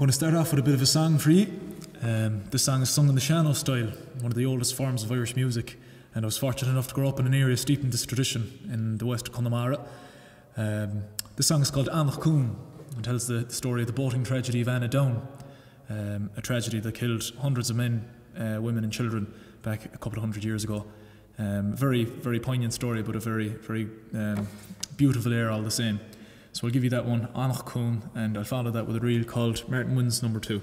going to start off with a bit of a song for you. Um, this song is sung in the sean-nós style, one of the oldest forms of Irish music, and I was fortunate enough to grow up in an area steeped in this tradition in the west of Connemara. Um, this song is called Anach Cuain and tells the, the, story of the boating tragedy of Annaghdown, um, a tragedy that killed hundreds of men, uh, women, and children back a couple of hundred years ago. Um, very, very poignant story, but a very, very um, beautiful air all the same. So I'll give you that one, Cuain, and I'll follow that with a reel called Martin Wynne's Number Two.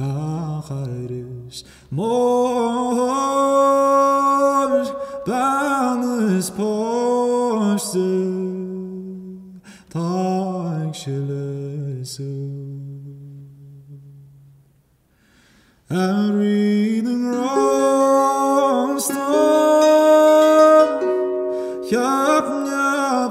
Kaharız. Mor Bağız poştu. Takşılısın I'm reading Rostam Yapnya